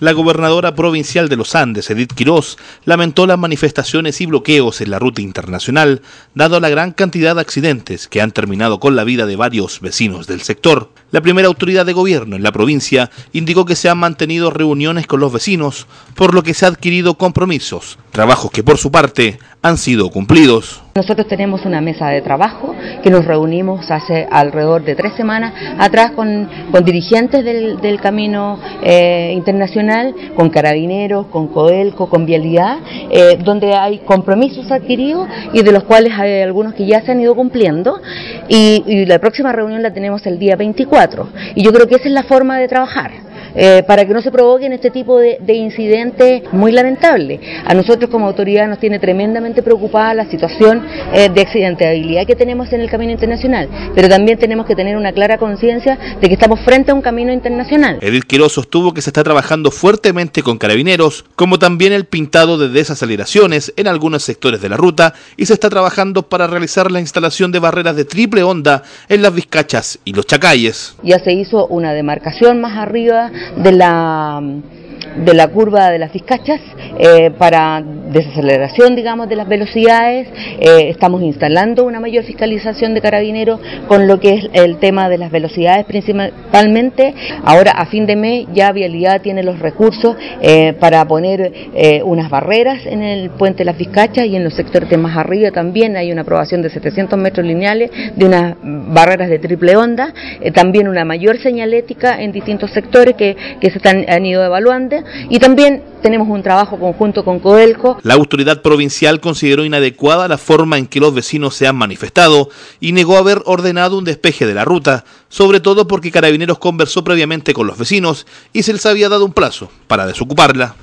La gobernadora provincial de los Andes, Edith Quirós, lamentó las manifestaciones y bloqueos en la ruta internacional, dado la gran cantidad de accidentes que han terminado con la vida de varios vecinos del sector. La primera autoridad de gobierno en la provincia indicó que se han mantenido reuniones con los vecinos, por lo que se han adquirido compromisos, trabajos que por su parte han sido cumplidos. Nosotros tenemos una mesa de trabajo que nos reunimos hace alrededor de tres semanas atrás con, con dirigentes del, del camino eh, internacional, con carabineros, con Codelco, con Vialidad, eh, donde hay compromisos adquiridos y de los cuales hay algunos que ya se han ido cumpliendo. Y, y la próxima reunión la tenemos el día 24 y yo creo que esa es la forma de trabajar eh, para que no se provoquen este tipo de, de incidentes muy lamentables. A nosotros como autoridad nos tiene tremendamente preocupada la situación eh, de accidentabilidad que tenemos en el camino internacional, pero también tenemos que tener una clara conciencia de que estamos frente a un camino internacional. Edith Quiroz sostuvo que se está trabajando fuertemente con carabineros, como también el pintado de desaceleraciones en algunos sectores de la ruta y se está trabajando para realizar la instalación de barreras de triple onda en las Vizcachas y los Chacayes. Ya se hizo una demarcación más arriba de la de la curva de las Vizcachas eh, para desaceleración, digamos, de las velocidades. Eh, estamos instalando una mayor fiscalización de carabineros con lo que es el tema de las velocidades principalmente. Ahora, a fin de mes, ya Vialidad tiene los recursos eh, para poner eh, unas barreras en el puente de las Vizcachas y en los sectores de más arriba también hay una aprobación de 700 metros lineales de unas barreras de triple onda, eh, también una mayor señalética en distintos sectores que, que se están, han ido evaluando y también tenemos un trabajo conjunto con Codelco. La autoridad provincial consideró inadecuada la forma en que los vecinos se han manifestado y negó haber ordenado un despeje de la ruta, sobre todo porque Carabineros conversó previamente con los vecinos y se les había dado un plazo para desocuparla.